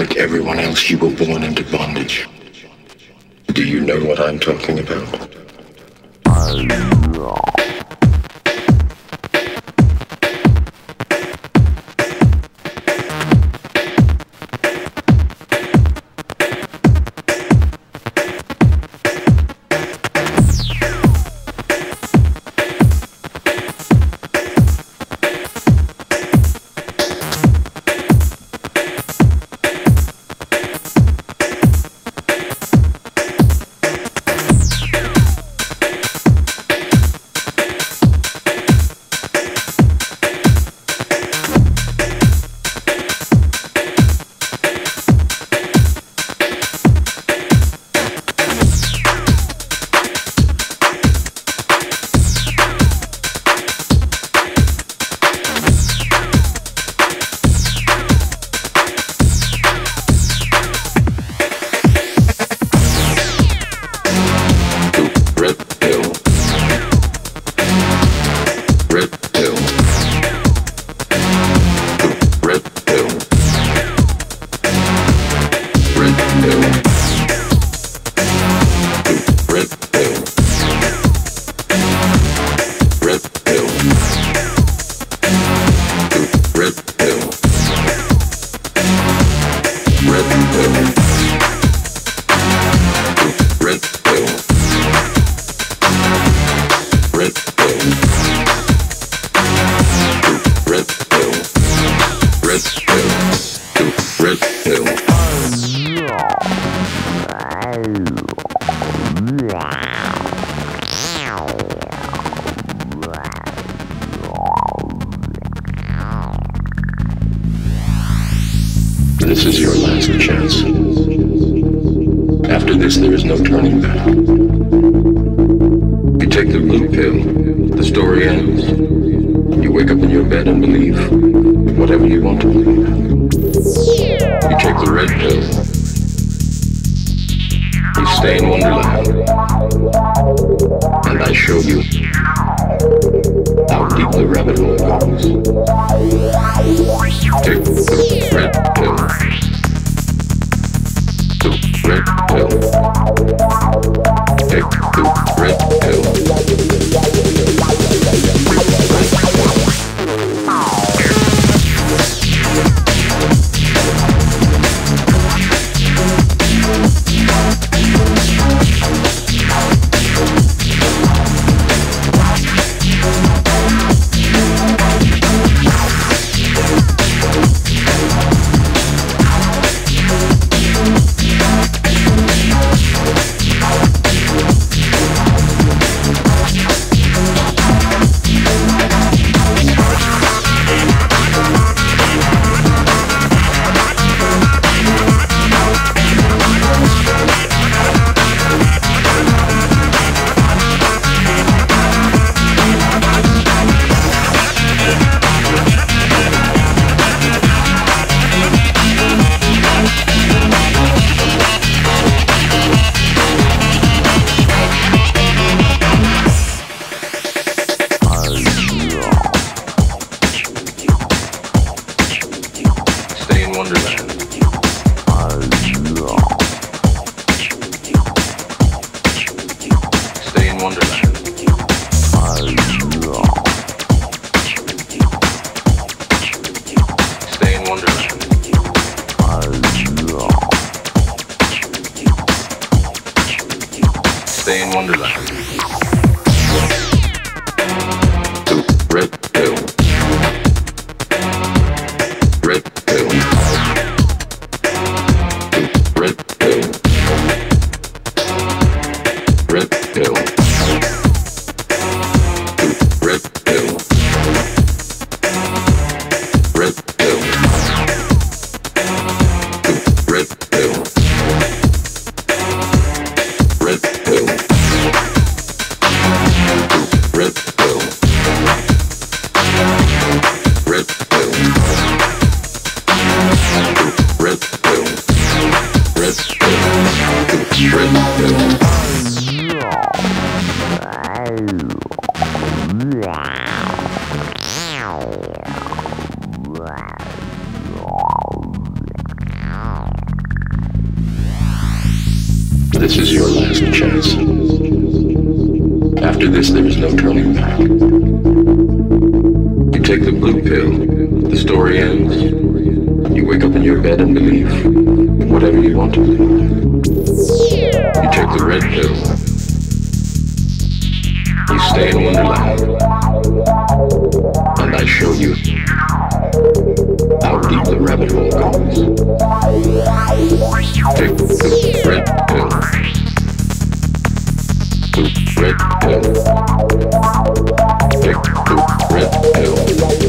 Like everyone else, you were born into bondage. Do you know what I'm talking about? Música this, there is no turning back. You take the blue pill, the story ends. You wake up in your bed and believe whatever you want to believe. You take the red pill. You stay in Wonderland. And I show you how deep the rabbit hole goes. Take the red pill. The red pill. stay in Wonderland. To red pill. red pill. To red pill. This is your last chance. After this, there is no turning back. You take the blue pill, the story ends. You wake up in your bed and believe whatever you want to believe. You take the red pill. You stay in Wonderland. I show you how deep the rabbit hole goes. Take the red pill. The red pill. Take the red pill.